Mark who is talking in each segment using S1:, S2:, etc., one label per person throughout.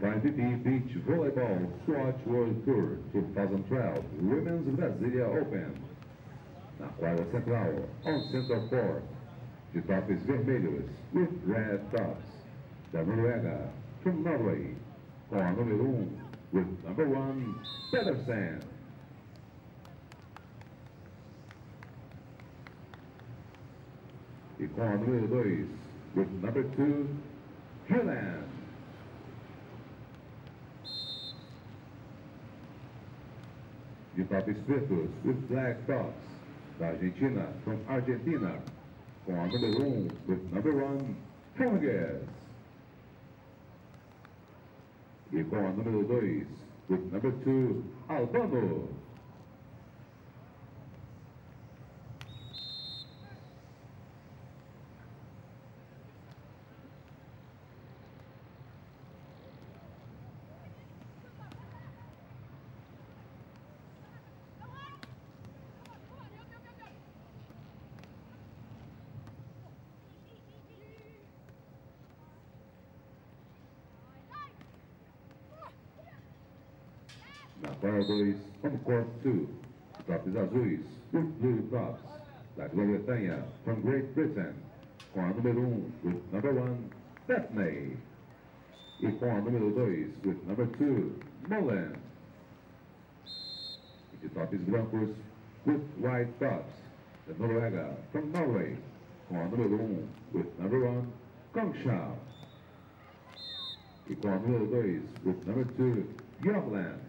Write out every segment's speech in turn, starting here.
S1: FIVB Beach Volleyball Swatch World Tour 2012 Women's Brasília Open. Na quadra central, on center court, de tops vermelhos, with red tops, da Noruega, from Norway, com a número 1, um, with number 1, Pedersen. E com a número 2, with number 2, Helen. De tops pretos with black tops, da Argentina, from Argentina, com a 1, um, with number 1, Fergues. E com a número 2, with number 2, Albano. Na bola 2, 2, tops azuis, with blue tops, da Grã-Bretanha, from Great Britain, com número 1, um, with number 1, Dampney. E com a número 2, with number 2, Mullin. E de tops brancos, with white tops, da Noruega, from Norway, com número 1, um, with number 1, Kongshavn. E com a número 2, with number 2, Hjortland.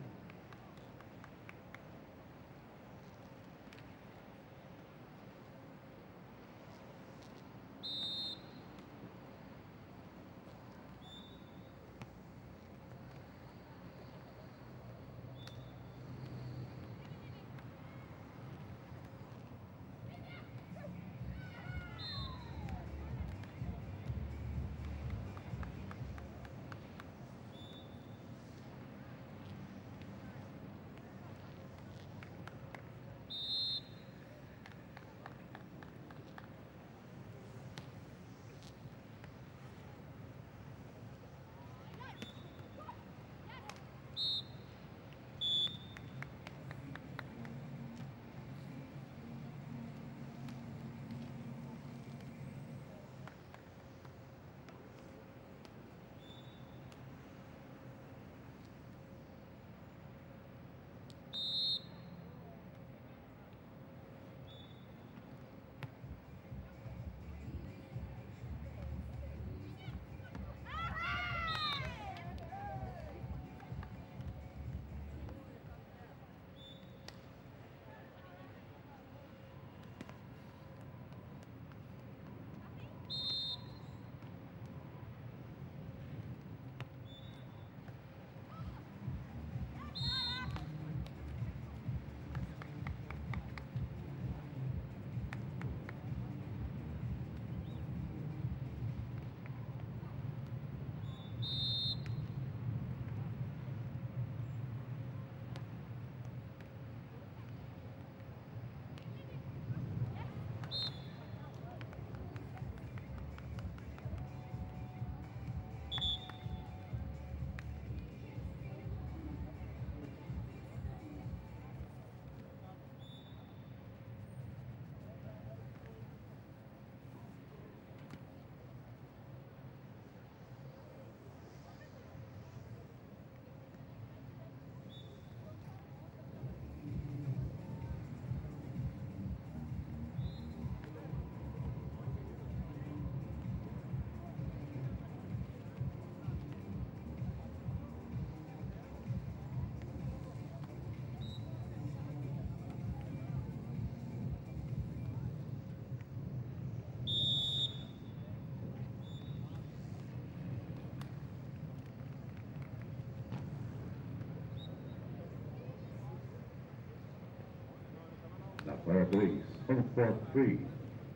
S1: Na Para 3, on court 3,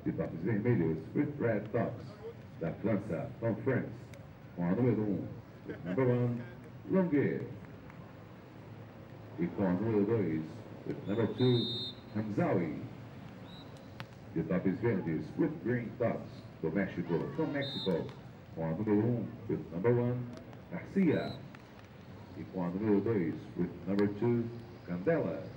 S1: de tops vermelhos with red tops, da França, from France, com a número 1, um, with number 1, Longuet. E com a número 2, with number 2, Hamzawi. De tops verdes with green tops, do México, from Mexico, com a número 1, um, with number 1, Garcia. E com a número 2, with number 2, Candelas.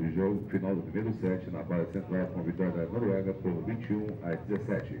S1: De jogo, final do primeiro set, na quadra central, com vitória da Noruega por 21 a 17.